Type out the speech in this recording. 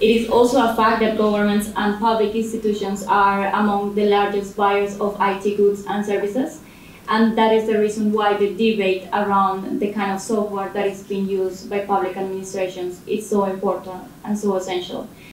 It is also a fact that governments and public institutions are among the largest buyers of IT goods and services. And that is the reason why the debate around the kind of software that is being used by public administrations is so important and so essential.